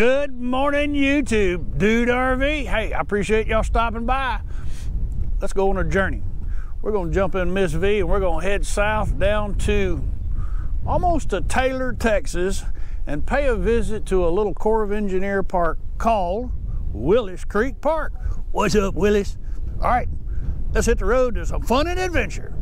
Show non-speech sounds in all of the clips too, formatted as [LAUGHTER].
Good morning, YouTube. Dude RV. Hey, I appreciate y'all stopping by. Let's go on a journey. We're going to jump in Miss V and we're going to head south down to almost to Taylor, Texas, and pay a visit to a little Corps of Engineer park called Willis Creek Park. What's up, Willis? All right, let's hit the road to some fun and adventure.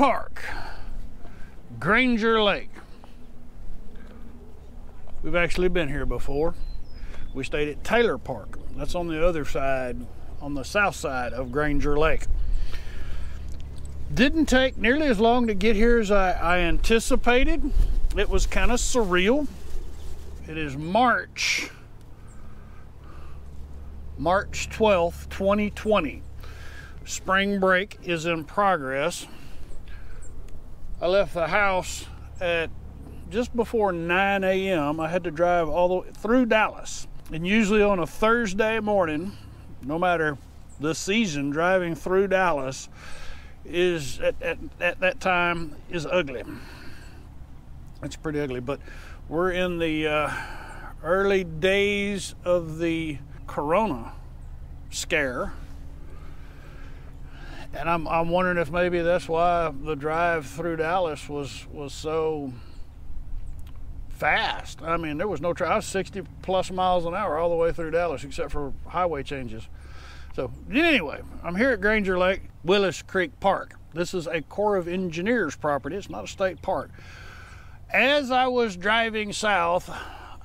Park, Granger Lake. We've actually been here before. We stayed at Taylor Park. That's on the other side, on the south side of Granger Lake. Didn't take nearly as long to get here as I, I anticipated. It was kind of surreal. It is March, March 12th, 2020 spring break is in progress. I left the house at just before 9 a.m. I had to drive all the way through Dallas. And usually on a Thursday morning, no matter the season, driving through Dallas is at, at, at that time is ugly. It's pretty ugly, but we're in the uh, early days of the corona scare and I'm I'm wondering if maybe that's why the drive through Dallas was was so fast. I mean, there was no I was 60 plus miles an hour all the way through Dallas, except for highway changes. So anyway, I'm here at Granger Lake, Willis Creek Park. This is a Corps of Engineers property. It's not a state park. As I was driving south,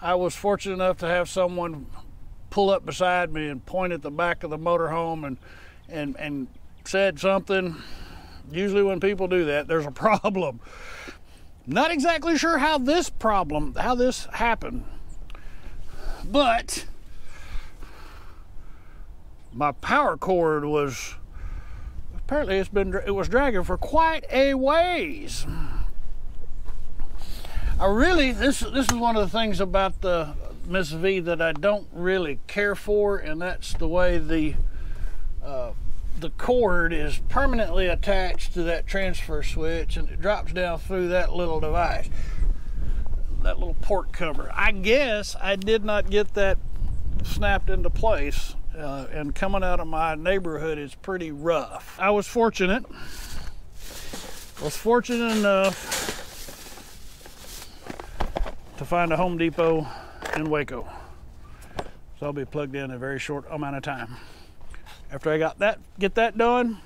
I was fortunate enough to have someone pull up beside me and point at the back of the motorhome and and and said something. Usually, when people do that, there's a problem. Not exactly sure how this problem, how this happened, but my power cord was apparently it's been it was dragging for quite a ways. I really this this is one of the things about the Miss V that I don't really care for, and that's the way the uh, the cord is permanently attached to that transfer switch and it drops down through that little device that little port cover i guess i did not get that snapped into place uh, and coming out of my neighborhood is pretty rough. I was fortunate, was fortunate enough to find a Home Depot in Waco. So I'll be plugged in a very short amount of time. After I got that, get that done,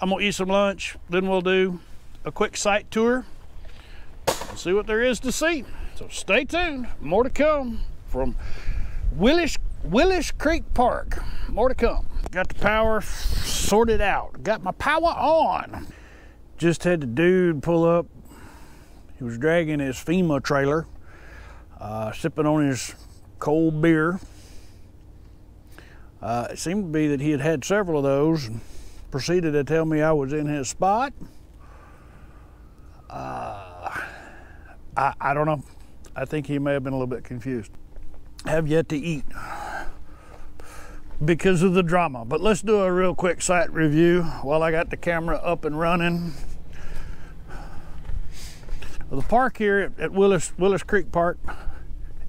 I'm gonna eat some lunch. Then we'll do a quick site tour and see what there is to see. So stay tuned. More to come from Willis Creek Park. More to come. Got the power sorted out. Got my power on. Just had the dude pull up. He was dragging his FEMA trailer, uh, sipping on his cold beer. Uh, it seemed to be that he had had several of those and proceeded to tell me I was in his spot. Uh, I, I don't know. I think he may have been a little bit confused. Have yet to eat because of the drama. But let's do a real quick site review while I got the camera up and running. The park here at Willis Willis Creek Park,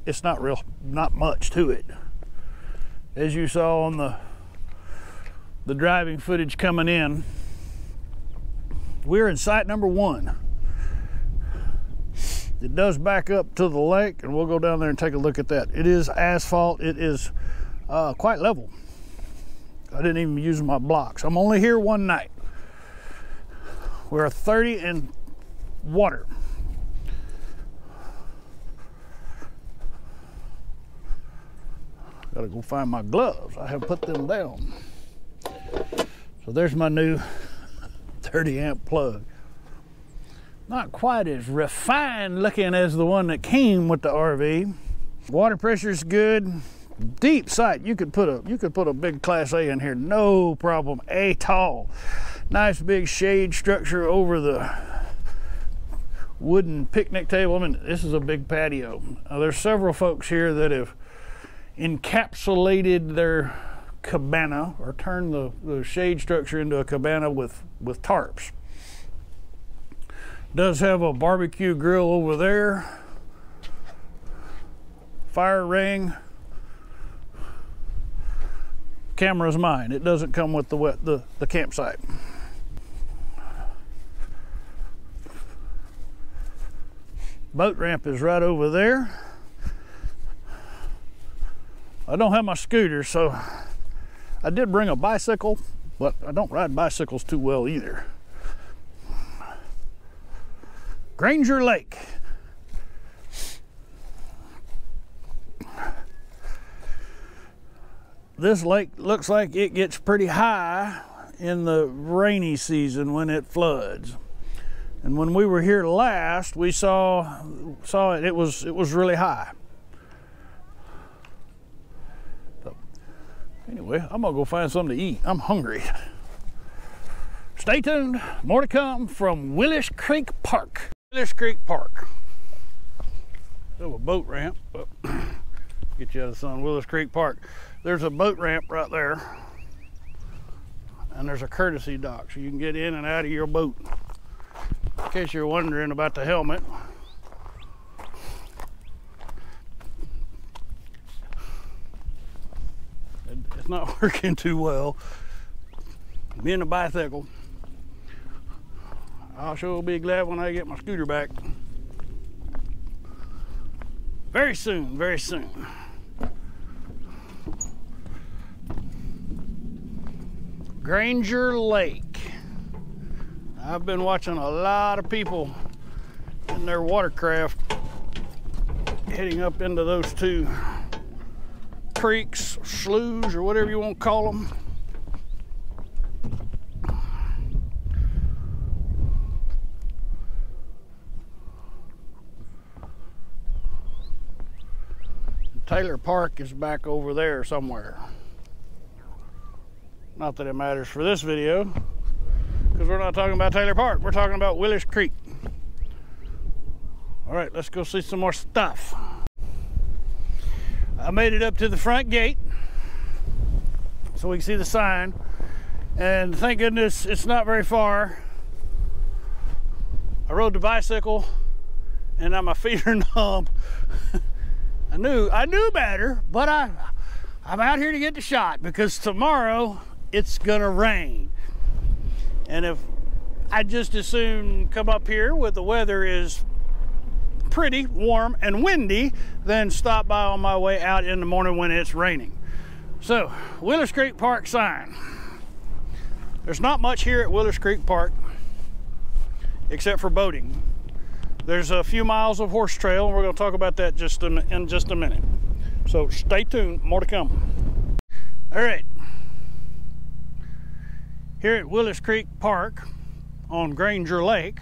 it's not real, not much to it. As you saw on the the driving footage coming in, we're in site number one. It does back up to the lake, and we'll go down there and take a look at that. It is asphalt. It is uh, quite level. I didn't even use my blocks. I'm only here one night. We're 30 in water. Gotta go find my gloves. I have put them down. So there's my new [LAUGHS] 30 amp plug. Not quite as refined looking as the one that came with the RV. Water pressure is good deep site. You could put a you could put a big class A in here, no problem at all. Nice big shade structure over the wooden picnic table. I mean, this is a big patio. There's several folks here that have encapsulated their cabana or turned the, the shade structure into a cabana with with tarps. Does have a barbecue grill over there. Fire ring camera's mine. It doesn't come with the, wet, the, the campsite. Boat ramp is right over there. I don't have my scooter, so I did bring a bicycle, but I don't ride bicycles too well either. Granger Lake. this lake looks like it gets pretty high in the rainy season when it floods. And when we were here last, we saw saw it. It was it was really high. Anyway, I'm gonna go find something to eat. I'm hungry. Stay tuned. More to come from Willis Creek Park. Willis Creek Park. So a boat ramp. but [CLEARS THROAT] Get you out of the sun. Willis Creek Park there's a boat ramp right there and there's a courtesy dock so you can get in and out of your boat in case you're wondering about the helmet it's not [LAUGHS] working too well. And a bicycle. I'll sure be glad when I get my scooter back. Very soon very soon. Granger Lake. I've been watching a lot of people in their watercraft heading up into those two creeks, sloughs, or whatever you want to call them. Taylor Park is back over there somewhere. Not that it matters for this video, because we're not talking about Taylor Park. We're talking about Willis Creek. All right, let's go see some more stuff. I made it up to the front gate so we can see the sign. And thank goodness it's not very far. I rode the bicycle and now my [LAUGHS] feet are numb. I knew I knew better, but I I'm out here to get the shot because tomorrow it's gonna rain. And if I just as soon come up here where the weather is pretty warm and windy than stop by on my way out in the morning when it's raining. So, Willis Creek Park sign. There's not much here at Willis Creek Park except for boating. There's a few miles of horse trail, and we're going to talk about that just in just a minute. So stay tuned, more to come. All right. Here at Willis Creek Park on Granger Lake,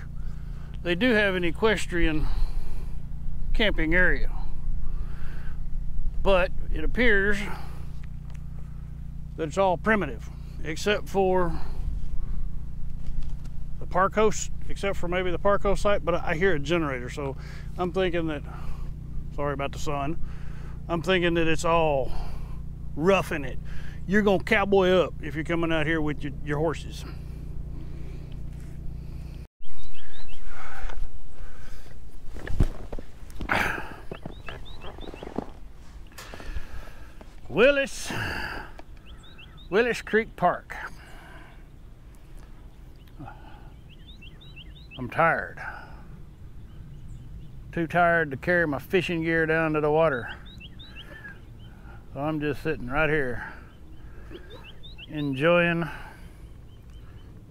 they do have an equestrian camping area. But it appears that it's all primitive, except for the park host, except for maybe the park host site, but I hear a generator, so I'm thinking that, sorry about the sun, I'm thinking that it's all roughing it. You're gonna cowboy up if you're coming out here with your, your horses. Willis, Willis Creek Park. I'm tired. Too tired to carry my fishing gear down to the water. So I'm just sitting right here enjoying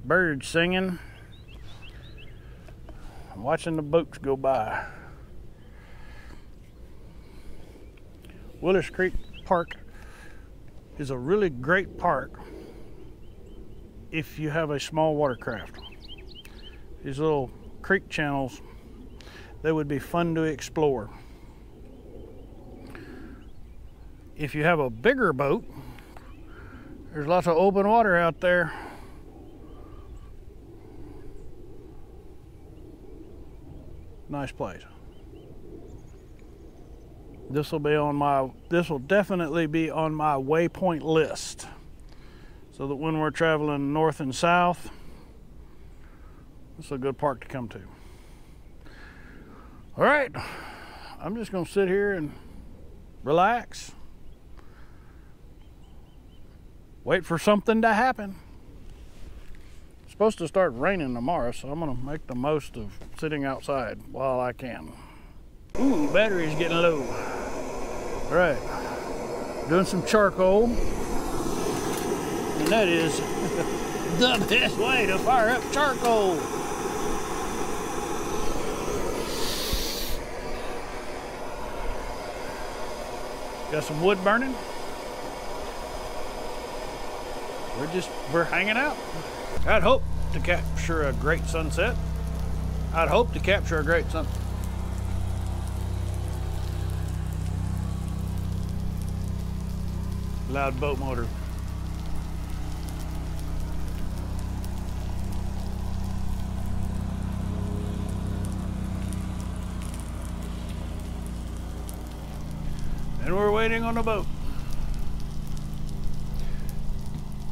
birds singing, watching the boats go by. Willis Creek Park is a really great park if you have a small watercraft. These little creek channels, they would be fun to explore. If you have a bigger boat, there's lots of open water out there. Nice place this will be on my this will definitely be on my waypoint list. So that when we're traveling north and south this is a good park to come to. All right. I'm just going to sit here and relax. Wait for something to happen. It's supposed to start raining tomorrow so i'm going to make the most of sitting outside while i can. Ooh, battery's getting low. All right, doing some charcoal. And that is [LAUGHS] the best way to fire up charcoal. Got some wood burning. We're just, we're hanging out. I'd hope to capture a great sunset. I'd hope to capture a great sunset. Loud boat motor. And we're waiting on a boat.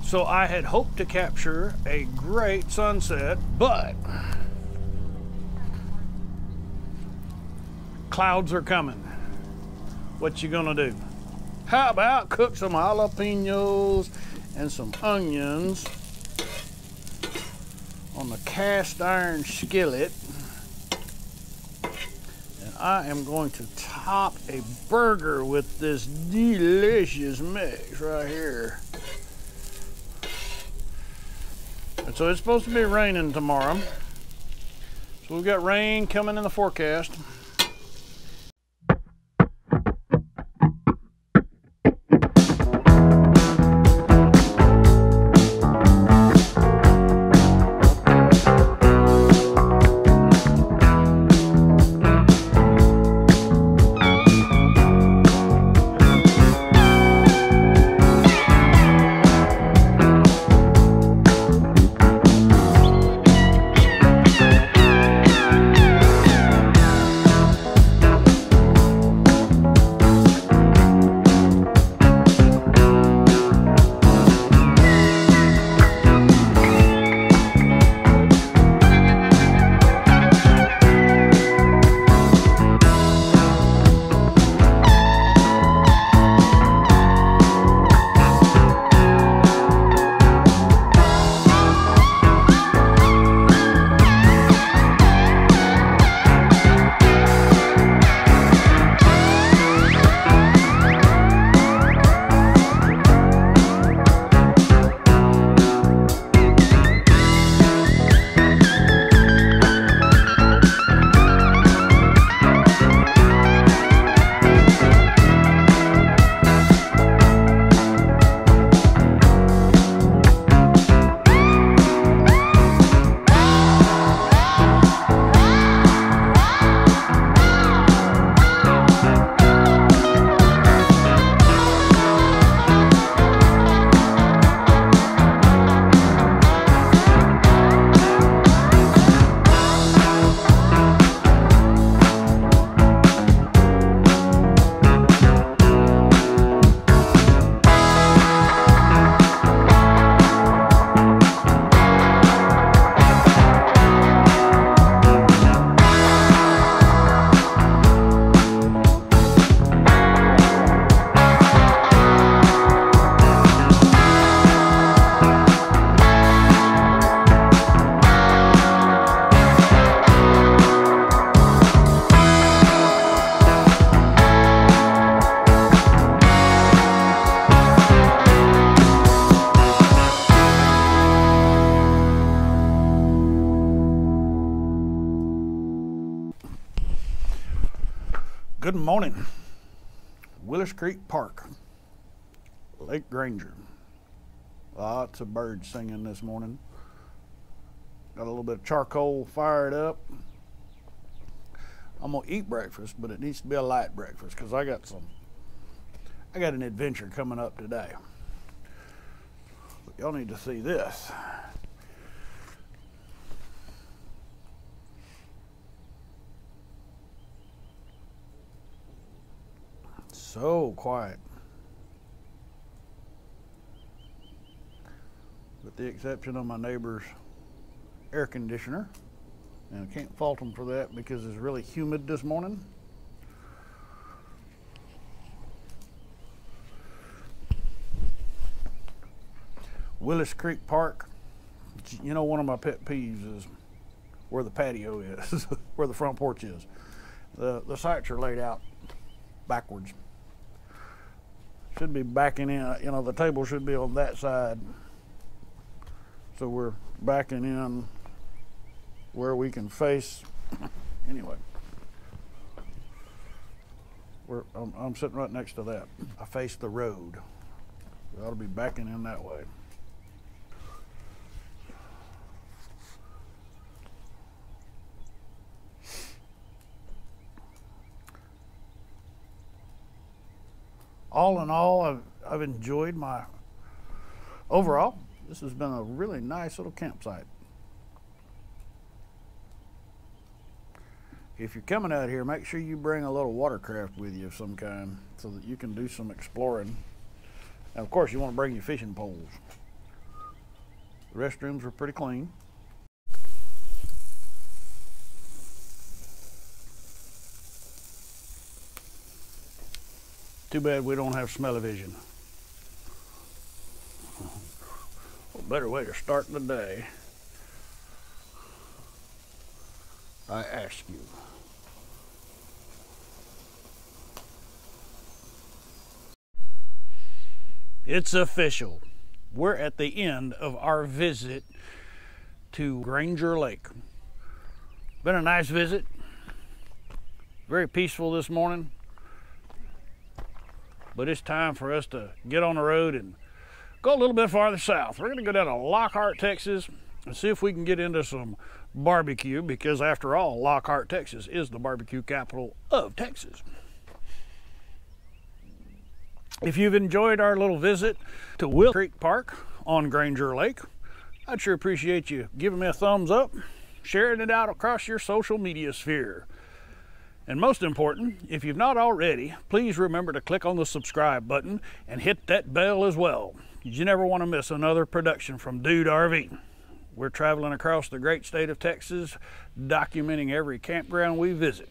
So I had hoped to capture a great sunset, but clouds are coming. What you gonna do? How about cook some jalapenos and some onions on the cast iron skillet. And I am going to top a burger with this delicious mix right here. And so it's supposed to be raining tomorrow. So we've got rain coming in the forecast. Morning. Willis Creek Park, Lake Granger. Lots of birds singing this morning. Got a little bit of charcoal fired up. I'm gonna eat breakfast, but it needs to be a light breakfast because I got some. I got an adventure coming up today. Y'all need to see this. So quiet. With the exception of my neighbor's air conditioner. And I can't fault them for that because it's really humid this morning. Willis Creek Park. You know, one of my pet peeves is where the patio is, [LAUGHS] where the front porch is. The, the sites are laid out backwards. Should be backing in, you know, the table should be on that side. So we're backing in where we can face. [COUGHS] anyway, we're, I'm, I'm sitting right next to that. I face the road. We ought to be backing in that way. All in all, I've, I've enjoyed my overall. This has been a really nice little campsite. If you're coming out here, make sure you bring a little watercraft with you of some kind so that you can do some exploring. And of course, you want to bring your fishing poles. The restrooms are pretty clean. Too bad we don't have smell-o-vision. Better way to start the day. I ask you. It's official. We're at the end of our visit to Granger Lake. Been a nice visit. Very peaceful this morning but it's time for us to get on the road and go a little bit farther south. We're going to go down to Lockhart, Texas, and see if we can get into some barbecue because, after all, Lockhart, Texas is the barbecue capital of Texas. If you've enjoyed our little visit to Willis Creek Park on Granger Lake, I'd sure appreciate you giving me a thumbs up, sharing it out across your social media sphere. And most important, if you've not already, please remember to click on the subscribe button and hit that bell as well. You never want to miss another production from Dude RV. We're traveling across the great state of Texas, documenting every campground we visit.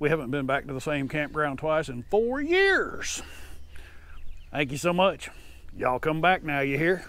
We haven't been back to the same campground twice in four years. Thank you so much. Y'all come back now, you hear?